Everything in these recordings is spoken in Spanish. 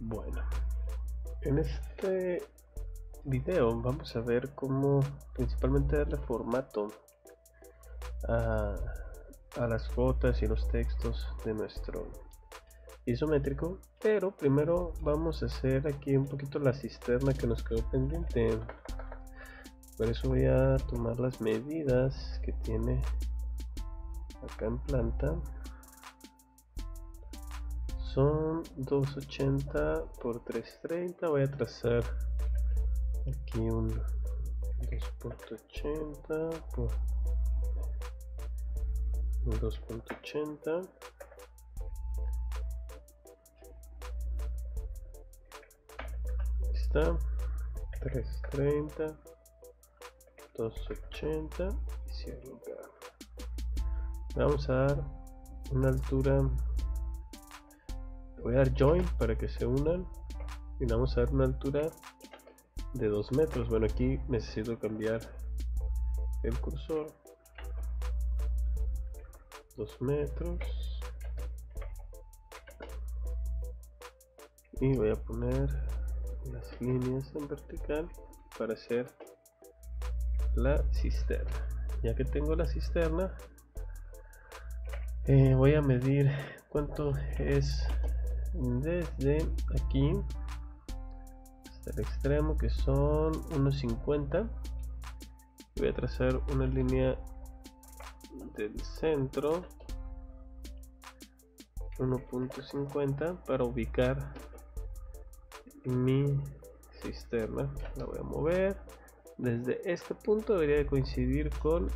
Bueno, en este video vamos a ver cómo principalmente darle formato a, a las fotos y los textos de nuestro isométrico pero primero vamos a hacer aquí un poquito la cisterna que nos quedó pendiente. Por eso voy a tomar las medidas que tiene acá en planta son 280 por 330 voy a trazar aquí un 2.80 por 2.80 está. 330 280 y cierro vamos a dar una altura voy a dar join para que se unan. Y vamos a dar una altura de 2 metros. Bueno aquí necesito cambiar el cursor. 2 metros. Y voy a poner las líneas en vertical para hacer la cisterna. Ya que tengo la cisterna eh, voy a medir cuánto es desde aquí hasta el extremo que son unos 50 voy a trazar una línea del centro 1.50 para ubicar mi cisterna. La voy a mover. Desde este punto debería de coincidir con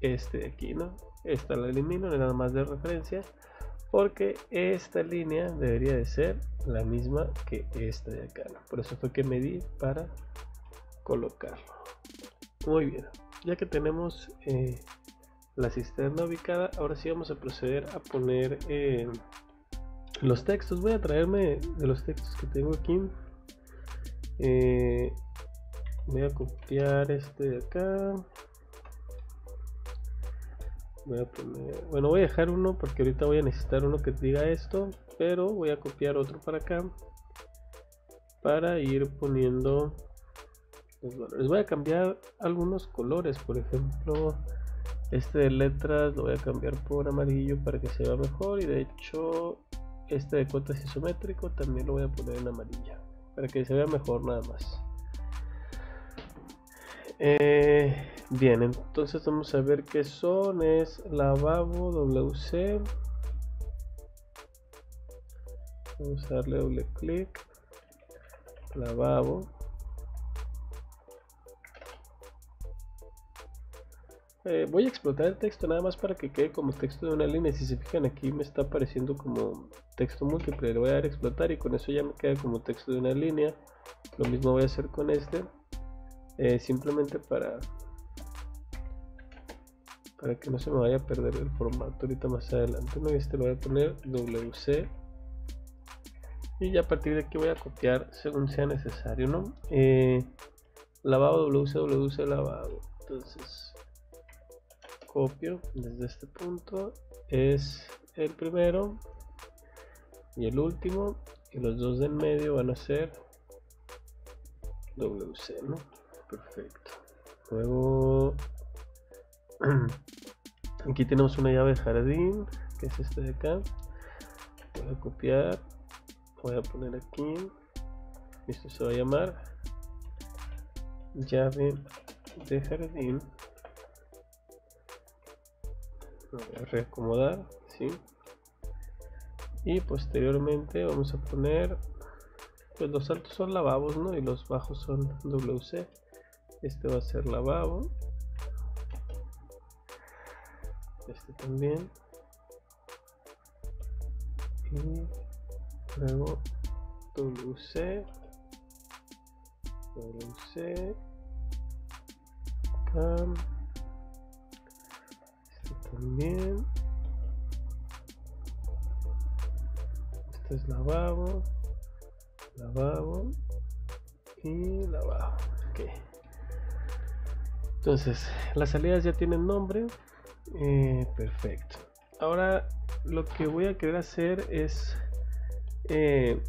este de aquí no esta la elimino nada más de referencia porque esta línea debería de ser la misma que esta de acá por eso fue que medí para colocarlo. Muy bien ya que tenemos eh, la cisterna ubicada ahora sí vamos a proceder a poner eh, los textos. Voy a traerme de los textos que tengo aquí. Eh, voy a copiar este de acá voy a bueno voy a dejar uno porque ahorita voy a necesitar uno que diga esto pero voy a copiar otro para acá para ir poniendo los valores. Voy a cambiar algunos colores por ejemplo este de letras lo voy a cambiar por amarillo para que se vea mejor y de hecho este de cuotas isométrico también lo voy a poner en amarilla para que se vea mejor nada más. Eh, bien entonces vamos a ver qué son es lavabo wc vamos a darle doble clic lavabo Eh, voy a explotar el texto nada más para que quede como texto de una línea. Si se fijan aquí me está apareciendo como texto múltiple. Le voy a dar explotar y con eso ya me queda como texto de una línea. Lo mismo voy a hacer con este. Eh, simplemente para para que no se me vaya a perder el formato ahorita más adelante. No, este lo voy a poner WC y ya a partir de aquí voy a copiar según sea necesario, ¿no? Eh, lavado WC WC lavado. Entonces copio desde este punto es el primero y el último y los dos del medio van a ser WC ¿no? perfecto luego aquí tenemos una llave de jardín que es este de acá. Voy a copiar voy a poner aquí. Esto se va a llamar llave de jardín. Voy a reacomodar ¿sí? y posteriormente vamos a poner pues los altos son lavabos ¿no? y los bajos son WC este va a ser lavabo este también. Y luego WC WC cam. También. Este es lavabo. Lavabo. Y lavabo. Ok. Entonces las salidas ya tienen nombre eh, perfecto ahora lo que voy a querer hacer es eh,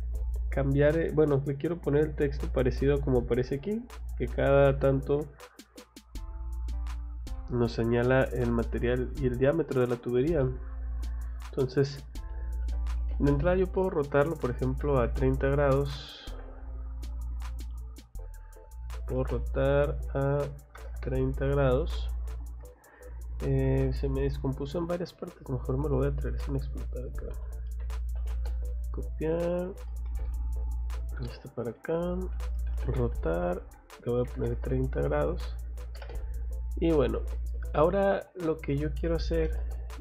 cambiar, eh, bueno, le quiero poner el texto parecido como aparece aquí, que cada tanto nos señala el material y el diámetro de la tubería. Entonces, de entrada yo puedo rotarlo, por ejemplo, a 30 grados. Puedo rotar a 30 grados. Eh, se me descompuso en varias partes, mejor me lo voy a traer sin explotar acá. Copiar. Este para acá. Rotar. Le voy a poner 30 grados. Y bueno, ahora lo que yo quiero hacer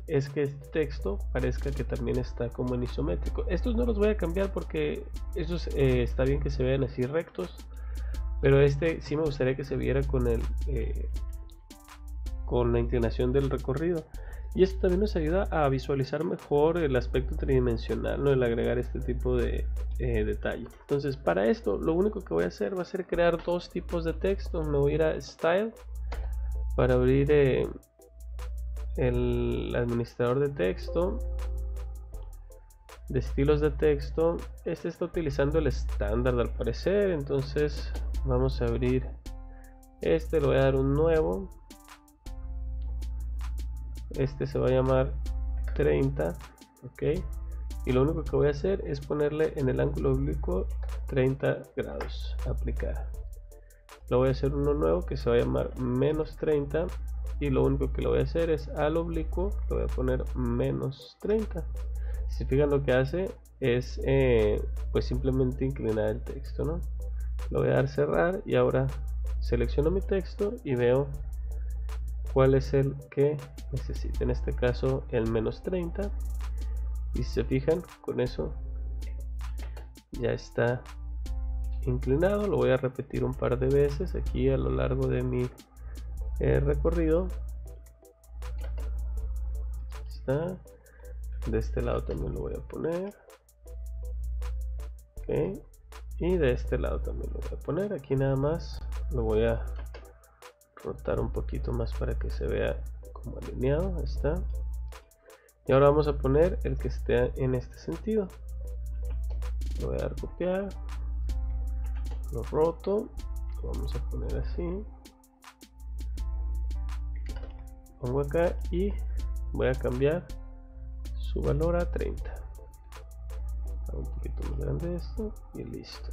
es que este texto parezca que también está como en isométrico. Estos no los voy a cambiar porque estos eh, está bien que se vean así rectos, pero este sí me gustaría que se viera con el eh, con la inclinación del recorrido. Y esto también nos ayuda a visualizar mejor el aspecto tridimensional, ¿no? el agregar este tipo de eh, detalle. Entonces, para esto, lo único que voy a hacer va a ser crear dos tipos de texto. Me voy a ir a Style para abrir el administrador de texto de estilos de texto este está utilizando el estándar al parecer entonces vamos a abrir este le voy a dar un nuevo este se va a llamar 30 ok. Y lo único que voy a hacer es ponerle en el ángulo oblicuo 30 grados aplicar. Lo voy a hacer uno nuevo que se va a llamar menos 30 y lo único que lo voy a hacer es al oblicuo lo voy a poner menos 30 si fijan lo que hace es eh, pues simplemente inclinar el texto no lo voy a dar cerrar y ahora selecciono mi texto y veo cuál es el que necesito en este caso el menos 30 y si se fijan con eso ya está inclinado. Lo voy a repetir un par de veces aquí a lo largo de mi recorrido. Está. De este lado también lo voy a poner. Y de este lado también lo voy a poner. Aquí nada más lo voy a rotar un poquito más para que se vea como alineado está. Y ahora vamos a poner el que esté en este sentido. Lo voy a dar copiar lo roto lo vamos a poner así. Pongo acá y voy a cambiar su valor a 30 un poquito más grande esto y listo.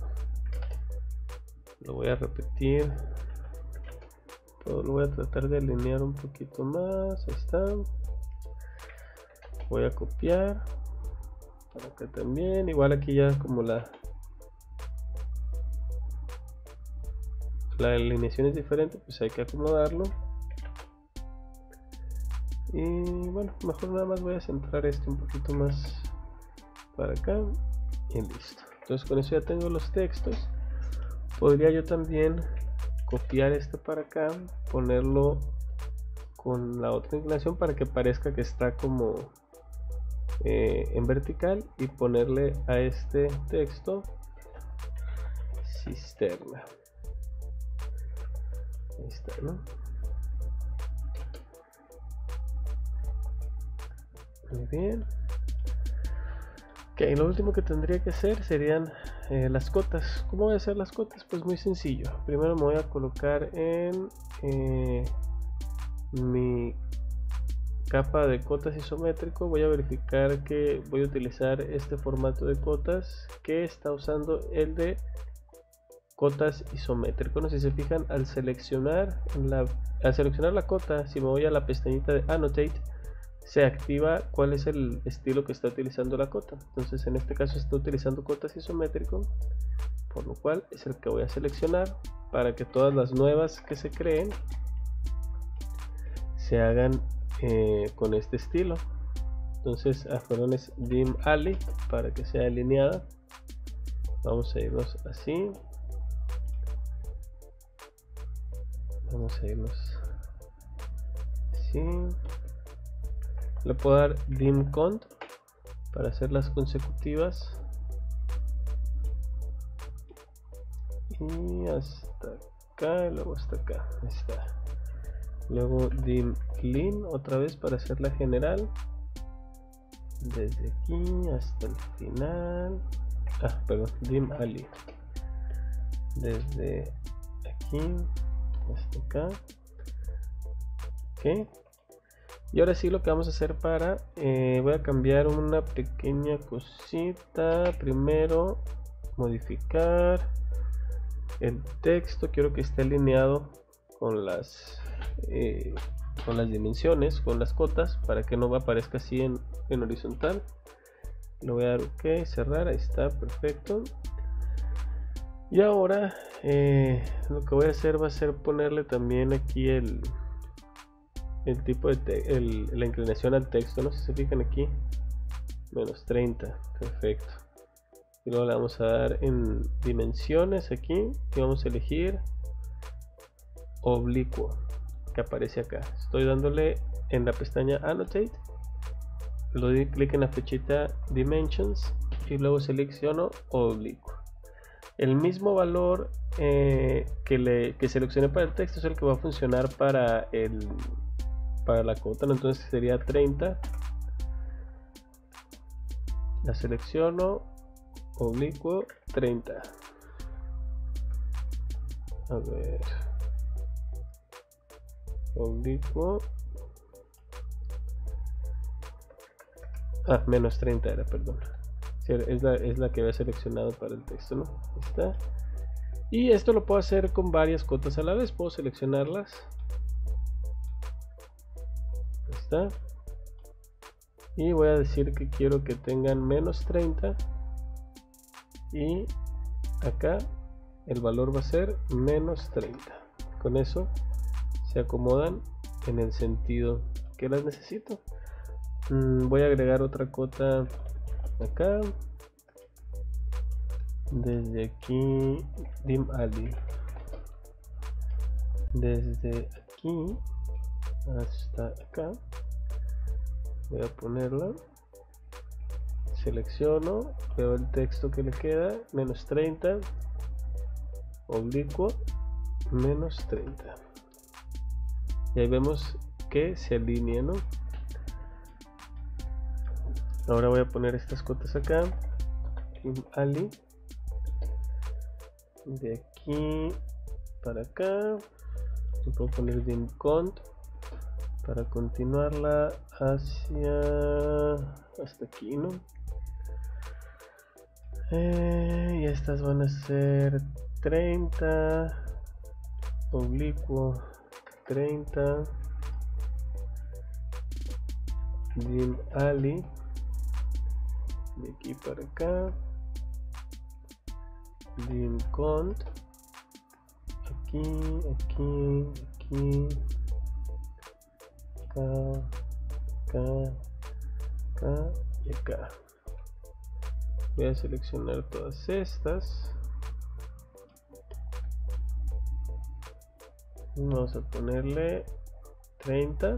Lo voy a repetir lo voy a tratar de alinear un poquito más ahí está. Voy a copiar para acá también igual aquí ya como la la alineación es diferente pues hay que acomodarlo. Y bueno mejor nada más voy a centrar esto un poquito más para acá y listo. Entonces con eso ya tengo los textos. Podría yo también copiar este para acá ponerlo con la otra inclinación para que parezca que está como eh, en vertical y ponerle a este texto cisterna ahí está no Muy bien. Ok, lo último que tendría que hacer serían eh, las cotas. ¿Cómo voy a hacer las cotas? Pues muy sencillo. Primero me voy a colocar en eh, mi capa de cotas isométrico. Voy a verificar que voy a utilizar este formato de cotas que está usando el de cotas isométrico. Si se fijan al seleccionar la, al seleccionar la cota, si me voy a la pestañita de Annotate se activa cuál es el estilo que está utilizando la cota. Entonces en este caso está utilizando cotas isométrico, por lo cual es el que voy a seleccionar para que todas las nuevas que se creen se hagan eh, con este estilo. Entonces afuera es dim ali para que sea alineada. Vamos a irnos así. Vamos a irnos así le puedo dar dim cont para hacerlas consecutivas y hasta acá y luego hasta acá está luego dim clean otra vez para hacerla general desde aquí hasta el final ah, perdón, dim ali. Desde aquí hasta acá. Ok. Y ahora sí lo que vamos a hacer para... Eh, voy a cambiar una pequeña cosita. Primero, modificar el texto. Quiero que esté alineado con las... Eh, con las dimensiones, con las cotas, para que no aparezca así en, en horizontal. Lo voy a dar OK, cerrar, ahí está, perfecto. Y ahora eh, lo que voy a hacer va a ser ponerle también aquí el, el tipo de la inclinación al texto, no sé si se fijan aquí, menos 30, perfecto. Y luego le vamos a dar en dimensiones aquí y vamos a elegir oblicuo que aparece acá. Estoy dándole en la pestaña Annotate, le doy clic en la flechita Dimensions y luego selecciono oblicuo. El mismo valor eh, que, le, que seleccioné para el texto es el que va a funcionar para el para la cota, entonces sería 30. La selecciono, oblicuo 30. A ver. Oblicuo. Ah, menos 30 era, perdón. Es la, es la que había seleccionado para el texto, ¿no? Está. Y esto lo puedo hacer con varias cotas a la vez. Puedo seleccionarlas y voy a decir que quiero que tengan menos 30 y acá el valor va a ser menos 30 con eso se acomodan en el sentido que las necesito. Mm, voy a agregar otra cota acá. Desde aquí dim ali desde aquí hasta acá. Voy a ponerla. Selecciono veo el texto que le queda. Menos 30 oblicuo. Menos 30 y ahí vemos que se alinea ¿no? ahora voy a poner estas cotas acá. Ali. De aquí para acá. Puedo poner dim cont para continuarla hacia hasta aquí no eh, y estas van a ser 30 oblicuo 30 dim ali de aquí para acá dim cont aquí aquí aquí acá, acá, y acá. Voy a seleccionar todas estas. Vamos a ponerle 30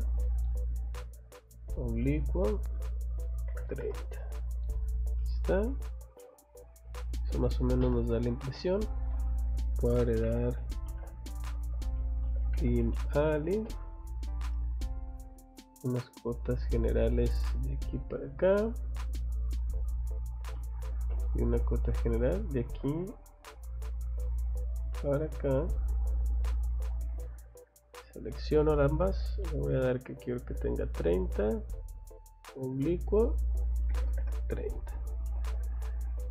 oblicuo 30 está. Eso más o menos nos da la impresión. Puedo agregar Team Ali unas cuotas generales de aquí para acá. Y una cuota general de aquí para acá. Selecciono ambas. Le voy a dar que quiero que tenga 30 oblicuo 30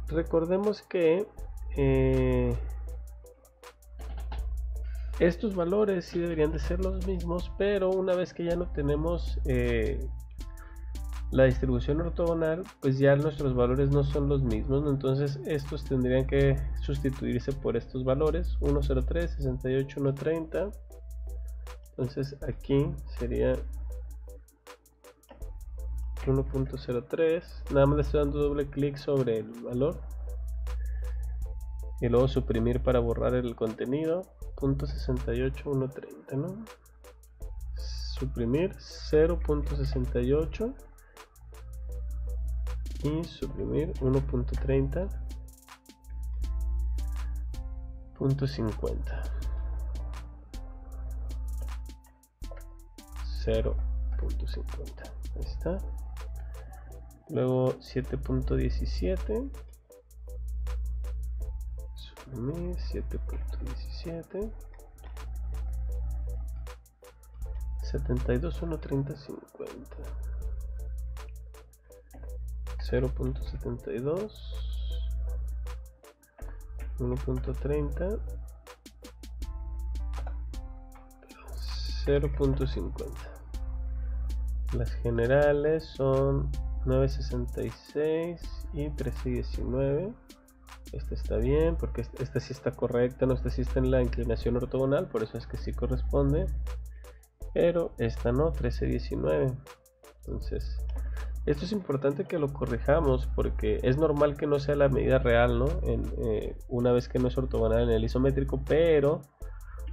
recordemos que eh, estos valores sí deberían de ser los mismos, pero una vez que ya no tenemos eh, la distribución ortogonal, pues ya nuestros valores no son los mismos, entonces estos tendrían que sustituirse por estos valores, 103, 68, 130. Entonces aquí sería 1.03, nada más le estoy dando doble clic sobre el valor y luego suprimir para borrar el contenido .68130 ¿no? suprimir 0.68 y suprimir 1.30 .50 0.50 ahí está. Luego 7.17 7.17 72 1 30 50 0.72 1.30 0.50 las generales son 966 y 1319 esta está bien porque esta sí está correcta no esta sí está en la inclinación ortogonal por eso es que sí corresponde pero esta no 1319 entonces esto es importante que lo corrijamos porque es normal que no sea la medida real, ¿no? En, eh, una vez que no es ortogonal en el isométrico, pero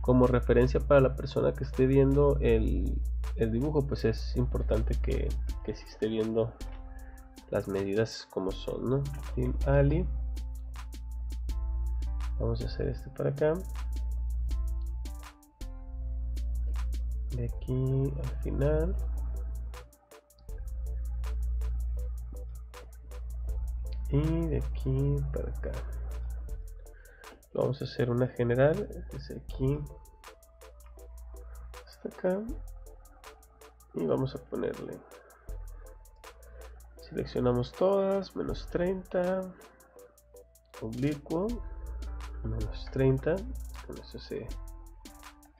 como referencia para la persona que esté viendo el, dibujo, pues es importante que, que si esté viendo las medidas como son, ¿no? Ali. Vamos a hacer este para acá. De aquí al final. y de aquí para acá. Vamos a hacer una general desde aquí. Hasta acá. Y vamos a ponerle. Seleccionamos todas menos 30 oblicuo menos 30 con eso se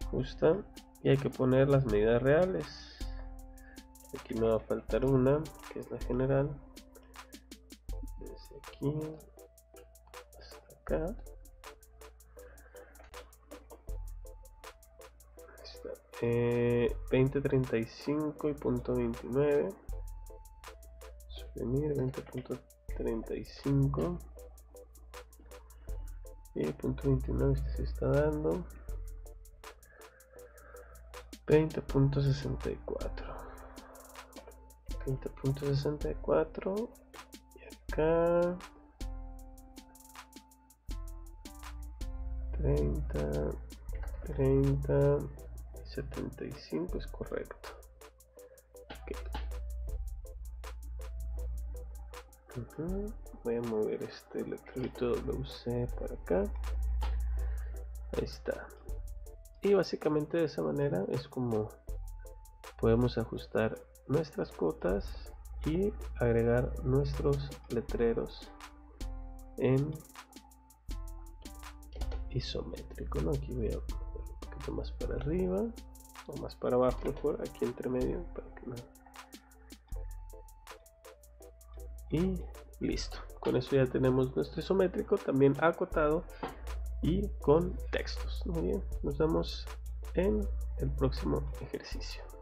ajusta. Y hay que poner las medidas reales. Aquí me va a faltar una que es la general. Aquí hasta acá. Eh, 2035 y punto 29 suprimir 20.35 y punto 29 este se está dando. 20.64 20.64 30 30 75 es correcto voy a mover este electrolito WC para acá. Ahí está. Y básicamente de esa manera es como podemos ajustar nuestras cotas y agregar nuestros letreros en isométrico ¿no? aquí voy a poner un poquito más para arriba o más para abajo mejor aquí entre medio para que no y listo con eso ya tenemos nuestro isométrico también acotado y con textos. Muy bien nos vemos en el próximo ejercicio